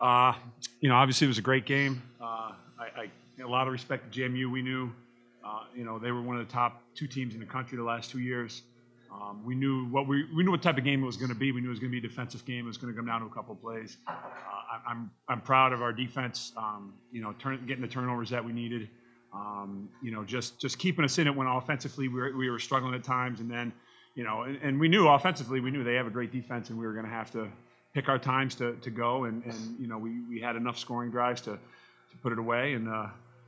Uh, you know, obviously it was a great game. Uh, I, I a lot of respect to JMU. We knew, uh, you know, they were one of the top two teams in the country the last two years. Um, we knew what we, we knew what type of game it was going to be. We knew it was going to be a defensive game. It was going to come down to a couple of plays. Uh, I, I'm I'm proud of our defense. Um, you know, turn, getting the turnovers that we needed. Um, you know, just just keeping us in it when offensively we were, we were struggling at times, and then, you know, and, and we knew offensively we knew they have a great defense, and we were going to have to pick our times to, to go, and, and you know we, we had enough scoring drives to, to put it away, and uh,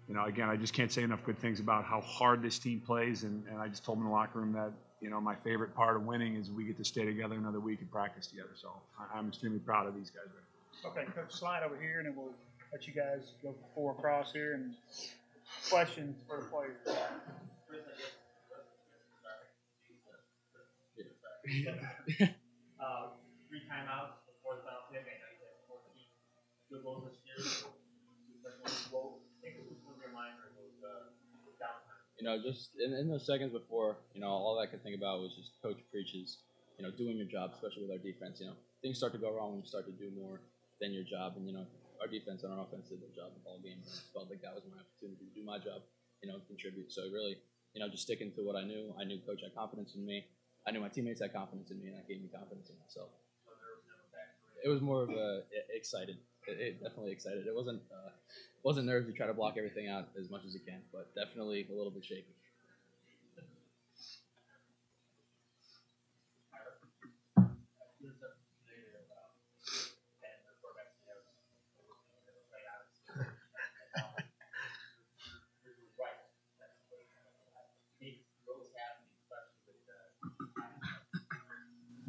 you know again I just can't say enough good things about how hard this team plays, and, and I just told them in the locker room that you know my favorite part of winning is we get to stay together another week and practice together, so I, I'm extremely proud of these guys. Okay, Coach, slide over here, and then we'll let you guys go four across here and questions for the players. Yeah. uh, three timeouts uh. You know, just in, in those seconds before, you know, all I could think about was just coach preaches, you know, doing your job, especially with our defense. You know, things start to go wrong when you start to do more than your job. And, you know, our defense and our offense did their job the whole game. I felt like that was my opportunity to do my job, you know, contribute. So really, you know, just sticking to what I knew. I knew coach had confidence in me. I knew my teammates had confidence in me, and that gave me confidence in myself. It was more of a excited. It, it definitely excited. It wasn't uh, wasn't nerves. You try to block everything out as much as you can, but definitely a little bit shaky.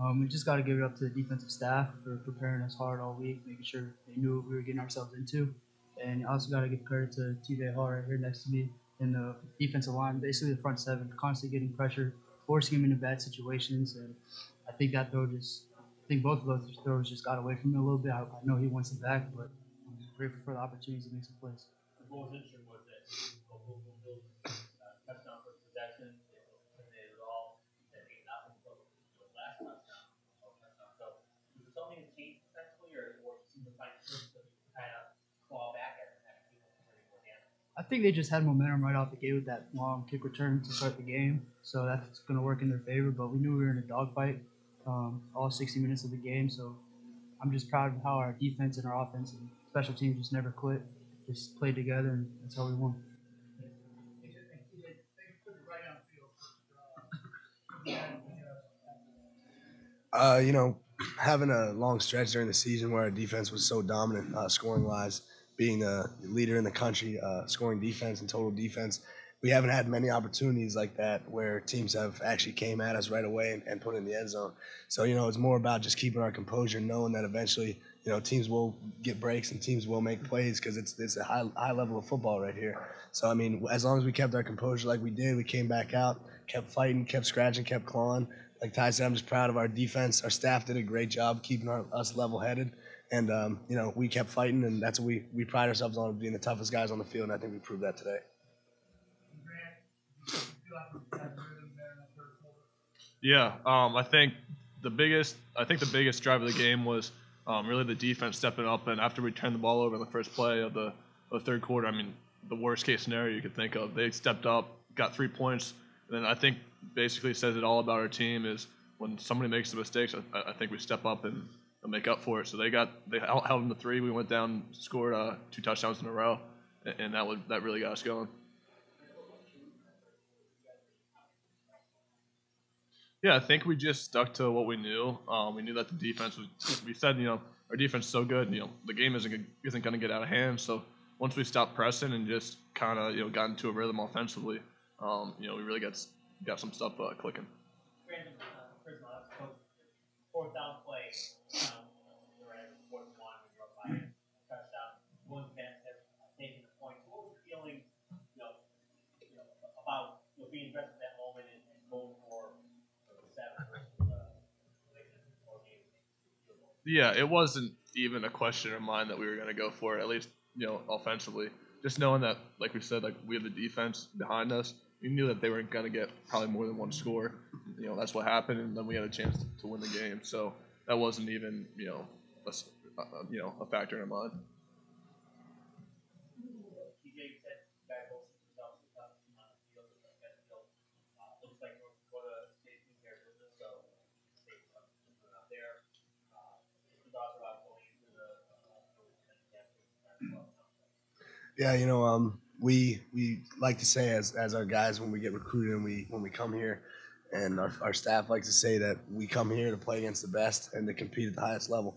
Um, we just got to give it up to the defensive staff for preparing us hard all week, making sure they knew what we were getting ourselves into. And you also got to give credit to TJ Hall right here next to me in the defensive line, basically the front seven, constantly getting pressure, forcing him into bad situations. And I think that throw just, I think both of those throws just got away from him a little bit. I, I know he wants it back, but I'm grateful for the opportunities to make some plays. Interesting was both of them built uh, touchdown for possession, they eliminated it all, and eight nothing until the last touchdown. or touchdown. So, was there something that changed defensively, or, or it seemed to find troops to kind of claw back at it and kind of keep it pretty more damage? I think they just had momentum right off the gate with that long kick return to start the game, so that's going to work in their favor. But we knew we were in a dogfight um, all 60 minutes of the game, so I'm just proud of how our defense and our offense and special teams just never quit, just played together, and that's how we won. Uh, you know, having a long stretch during the season where our defense was so dominant, uh, scoring wise, being the leader in the country, uh, scoring defense and total defense, we haven't had many opportunities like that where teams have actually came at us right away and, and put in the end zone. So you know, it's more about just keeping our composure, knowing that eventually, you know, teams will get breaks and teams will make plays because it's it's a high high level of football right here. So I mean, as long as we kept our composure like we did, we came back out, kept fighting, kept scratching, kept clawing. Like Ty said, I'm just proud of our defense. Our staff did a great job keeping our, us level headed. And um, you know, we kept fighting, and that's what we, we pride ourselves on being the toughest guys on the field. And I think we proved that today. Yeah, um, I think the biggest I think the biggest drive of the game was um, really the defense stepping up, and after we turned the ball over in the first play of the, of the third quarter, I mean the worst case scenario you could think of, they stepped up, got three points, and I think basically says it all about our team is when somebody makes the mistakes, I, I think we step up and, make up for it. So they got they held them to three. We went down, scored uh, two touchdowns in a row, and, and that was that really got us going. Yeah, I think we just stuck to what we knew. Um, we knew that the defense was. We said, you know, our defense is so good. You know, the game isn't isn't going to get out of hand. So once we stopped pressing and just kind of you know got into a rhythm offensively, um, you know, we really got got some stuff uh, clicking. Brandon, uh. Fourth down play, um, we're at fourth and one, we drove by it, touchdown. One fans have taken the point. What was your feeling, you know, you know, that moment uh? Yeah, it wasn't even a question in mind that we were going to go for it. At least you know offensively, just knowing that, like we said, like we have the defense behind us. We knew that they weren't going to get probably more than one score. You know, that's what happened, and then we had a chance to, win the game. So that wasn't even you know a, uh, uh, you know, a factor in our mind. TJ said back both themselves without the amount of field, but that field, uh, looks like North Dakota State compared to this, so state something out there. Uh, the thoughts about going into the, uh, the well. Yeah, you know, um, we we like to say as as our guys when we get recruited and we when we come here, and our, our staff likes to say that we come here to play against the best and to compete at the highest level.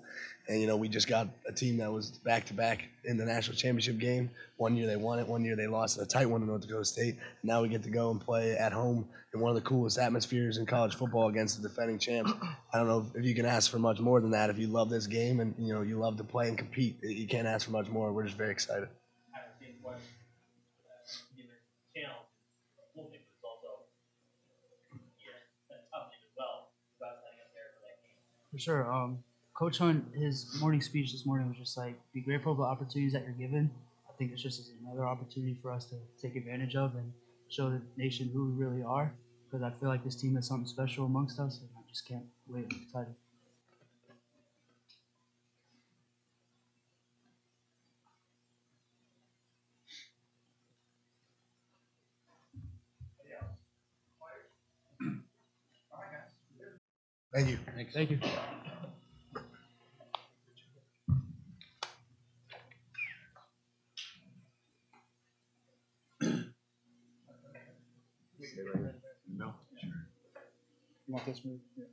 And you know, we just got a team that was back to back in the national championship game. One year they won it, one year they lost a tight one to North Dakota State. Now we get to go and play at home in one of the coolest atmospheres in college football against the defending champs. I don't know if you can ask for much more than that. If you love this game and you know you love to play and compete, you can't ask for much more. We're just very excited. kind of same question. Uh, given challenge, cool thing, but it's also, yeah, a tough thing as well. About setting up there for that game. For sure. Um, Coach Hunt, his morning speech this morning was just like, be grateful for the opportunities that you're given. I think it's just another opportunity for us to take advantage of and show the nation who we really are. Because I feel like this team is something special amongst us, and I just can't wait. I'm excited. Thank you. Thanks. Thank you. No. You want this move? Yeah.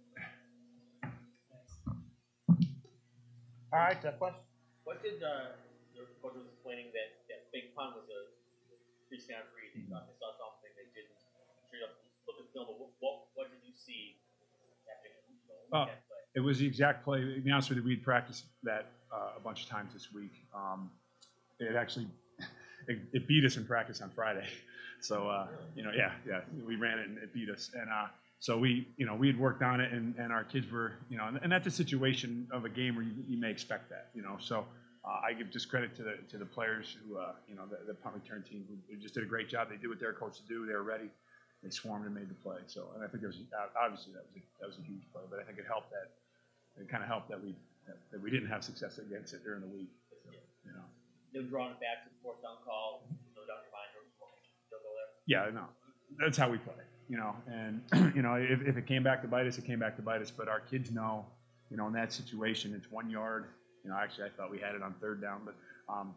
All right, that question? What did, uh, your coach was explaining that, that big pun was a three snap read, they thought they saw something they didn't, straight up look at film, but what, what, what did you see after, Uh. It was the exact play. To be honest with you, we'd practiced that uh, a bunch of times this week. Um, it actually it, it beat us in practice on Friday. So uh, you know, yeah, yeah, we ran it and it beat us. And uh, so we, you know, we had worked on it, and, and our kids were, you know, and, and that's a situation of a game where you, you may expect that, you know. So uh, I give just credit to the to the players who, uh, you know, the, the punt return team who, just did a great job. They did what they were coached to do. They were ready. They swarmed and made the play. So, and I think there was obviously that was a, that was a huge play, but I think it helped that it kind of helped that we that we didn't have success against it during the week. So, you know, Them drawing it back to the fourth down call, no doubt in your mind, go there. yeah, no, that's how we play. You know, and you know if, if it came back to bite us, it came back to bite us. But our kids know, you know, in that situation, it's one yard. You know, actually, I thought we had it on third down, but um,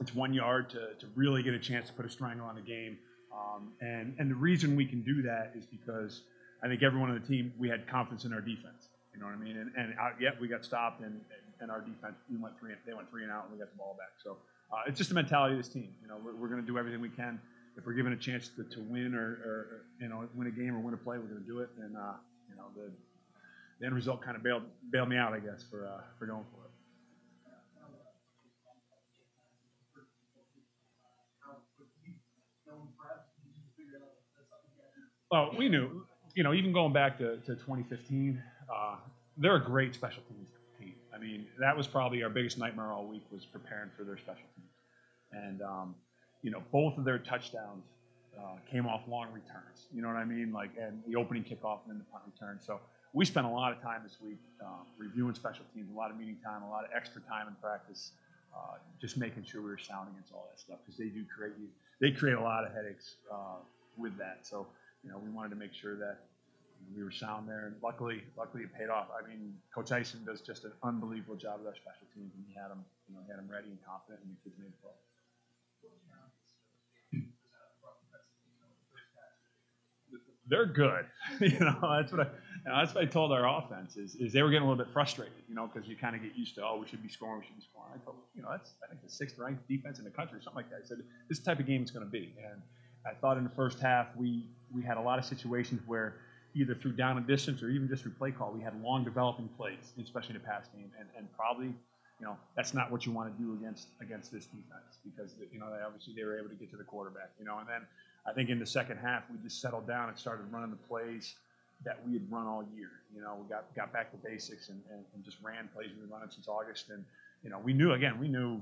it's one yard to, to really get a chance to put a strangle on the game. Um, and and the reason we can do that is because I think everyone on the team we had confidence in our defense. You know what I mean? And and uh, yet we got stopped, and, and, our defense we went three, they went three and out, and we got the ball back. So uh, it's just the mentality of this team. You know, we're, we're going to do everything we can. If we're given a chance to, to win or, or, or you know win a game or win a play, we're going to do it. And uh, you know the, the end result kind of bailed bailed me out, I guess, for uh, for going for it. Well, we knew, you know, even going back to, to 2015, uh, they're a great special teams team. I mean, that was probably our biggest nightmare all week was preparing for their special teams. And, um, you know, both of their touchdowns uh, came off long returns. You know what I mean? Like, and the opening kickoff and then the punt return. So we spent a lot of time this week uh, reviewing special teams, a lot of meeting time, a lot of extra time in practice, uh, just making sure we were sound against all that stuff because they do create. They create a lot of headaches uh, with that. So you know, we wanted to make sure that we were sound there, and luckily, luckily it paid off. I mean, Coach Ison does just an unbelievable job with our special teams, and he had them, you know, he had them ready and confident, and the kids made the play. They're good, you know. That's what I, you know, that's what I told our offense is, is they were getting a little bit frustrated, you know, because you kind of get used to, oh, we should be scoring, we should be scoring. I told you know, that's I think the sixth ranked defense in the country, or something like that. I said, this type of game it's going to be, and I thought in the first half we we had a lot of situations where either through down and distance or even just through play call, we had long developing plays, especially in the pass game, and, and probably, you know, that's not what you want to do against against this defense because you know they obviously they were able to get to the quarterback, you know, and then I think in the second half we just settled down and started running the plays that we had run all year. You know, we got got back to basics and, and, and just ran plays we've been running since August, and you know we knew again we knew,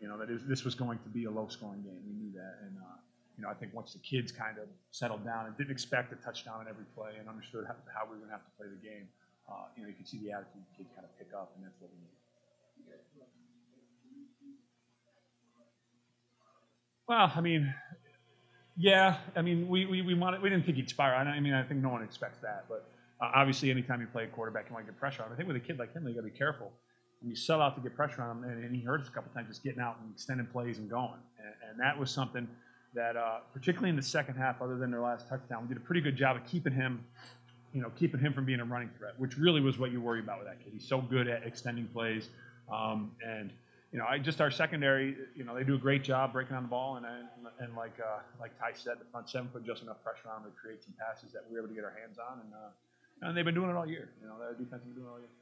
you know, that this was going to be a low scoring game. We knew that, and. Uh, you know, I think once the kids kind of settled down and didn't expect a touchdown in every play and understood how, how we were going to have to play the game, uh, you know, you could see the attitude the kids kind of pick up, and that's what we need. Well, I mean, yeah, I mean, we, we, we wanted, we didn't think he'd spiral. I, mean, I think no one expects that, but uh, obviously, anytime you play a quarterback, you want to get pressure on him. I think with a kid like him, you got to be careful. And you sell out to get pressure on him, and, and he hurt us a couple times just getting out and extending plays and going, and, and that was something that, uh, particularly in the second half, other than their last touchdown, we did a pretty good job of keeping him, you know, keeping him from being a running threat, which really was what you worry about with that kid. He's so good at extending plays, um, and you know, I just our secondary, you know, they do a great job breaking on the ball, and and, and like uh, like Ty said, the front seven put just enough pressure on them to create some passes that we were able to get our hands on, and uh, and they've been doing it all year. You know, their defense has been doing it all year.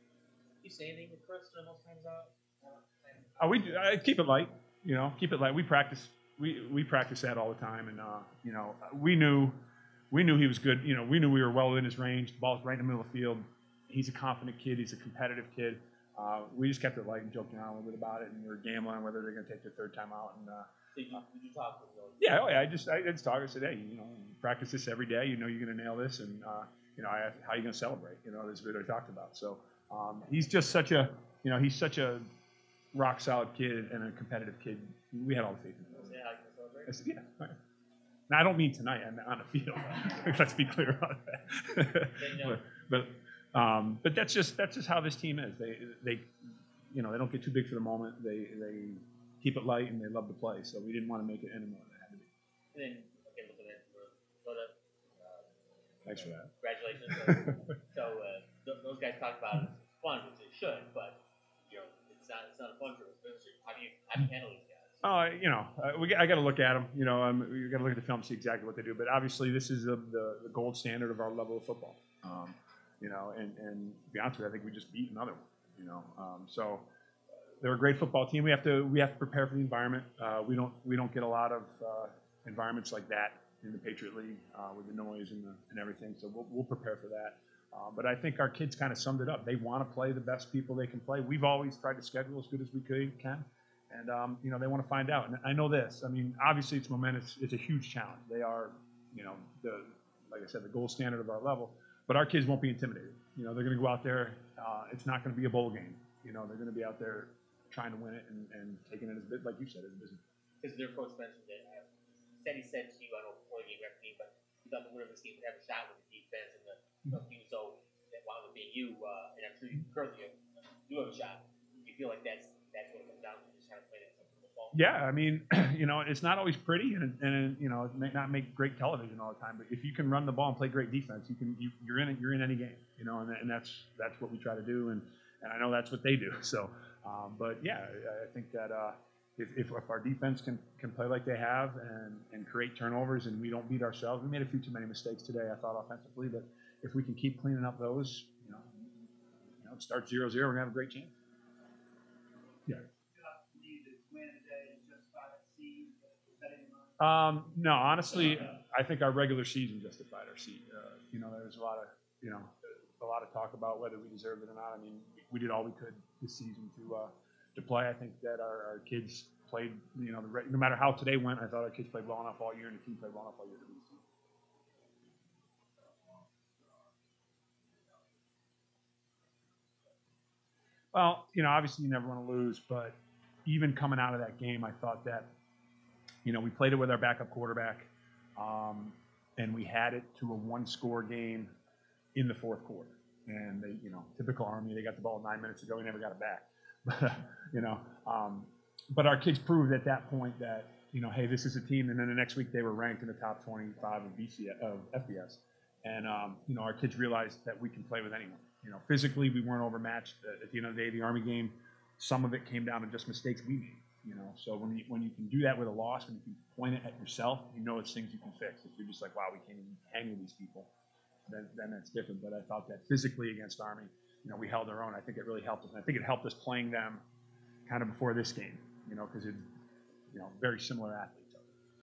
You say anything to Chris during those times out? Uh, we I keep it light, you know, keep it light. We practice we we practice that all the time, and uh, you know, we knew we knew he was good. You know, we knew we were well within his range. The ball's right in the middle of the field. He's a confident kid. He's a competitive kid. Uh, we just kept it light and joking around a little bit about it, and we were gambling on whether they're going to take the third time out. And uh, Did you, did you talk with those? yeah, oh yeah, I just I just talked. I said, hey, you know, practice this every day. You know, you're going to nail this, and uh, you know, I asked, how are you going to celebrate? You know, this is what I talked about. So um, he's just such a, you know, he's such a rock solid kid and a competitive kid. We had all the faith in him. Say how you can celebrate? I said, yeah. all right." Now I don't mean tonight. I mean on the field. Let's be clear about that. But but, um, but that's just that's just how this team is. They they you know they don't get too big for the moment. They they keep it light and they love to play. So we didn't want to make it any more than it had to be. And then, okay, looking at Florida, uh, Thanks for that. congratulations. so uh, th- those guys talk about it. It's fun, which it should, but you know, it's not it's not a fun for. How do you how do you handle guys? Oh, you know, uh, we, I got to look at them. You know, um, you got to look at the film, see exactly what they do. But obviously, this is the, the, the gold standard of our level of football. Um, you know, and, and to be honest with you, I think we just beat another one. You know, um, so uh, they're a great football team. We have to we have to prepare for the environment. Uh, we don't we don't get a lot of uh, environments like that in the Patriot League uh, with the noise and the, and everything. So we'll, we'll prepare for that. Uh, but I think our kids kind of summed it up. They want to play the best people they can play. We've always tried to schedule as good as we could, can. And um, you know they want to find out. And I know this. I mean, obviously it's momentous. It's a huge challenge. They are, you know, the like I said, the gold standard of our level. But our kids won't be intimidated. You know, they're going to go out there. Uh, it's not going to be a bowl game. You know, they're going to be out there trying to win it and, and taking it as bit like you said as a business. Because their coach mentioned that uh, said he said to you, I don't know before the game everything, but he thought the winner of this game would have a shot with the defense and the, the team. So that wound up being you, uh, and I'm sure you currently do have a shot. Do you feel like that's Yeah, I mean, you know, it's not always pretty, and and you know, it may not make great television all the time. But if you can run the ball and play great defense, you can you, you're in it. You're in any game, you know, and, and that's that's what we try to do, and and I know that's what they do. So, um, but yeah, I think that uh, if, if if our defense can can play like they have and and create turnovers, and we don't beat ourselves, we made a few too many mistakes today. I thought offensively, but if we can keep cleaning up those, you know, you know, it starts zero zero, we're gonna have a great chance. Um, no, honestly, I think our regular season justified our seat. Uh, you know, there was a lot of, you know, a lot of talk about whether we deserved it or not. I mean, we did all we could this season to uh, to play. I think that our, our kids played, you know, the, no matter how today went, I thought our kids played well enough all year, and the team played well enough all year to. Well, you know, obviously you never want to lose, but even coming out of that game, I thought that you know, we played it with our backup quarterback, um, and we had it to a one-score game in the fourth quarter. And they, you know, typical Army, they got the ball nine minutes ago, we never got it back. But, you know, um, but our kids proved at that point that, you know, hey, this is a team. And then the next week they were ranked in the top 25 of of FBS. And um, you know, our kids realized that we can play with anyone. You know, physically we weren't overmatched. At- At the end of the day, the Army game, some of it came down to just mistakes we made. You know, so when you when you can do that with a loss, when you can point it at yourself, you know it's things you can fix. If you're just like, wow, we can't even hang with these people, then then that's different. But I thought that physically against Army, you know, we held our own. I think it really helped us. And I think it helped us playing them kind of before this game. You know, because it, you know, very similar athletes.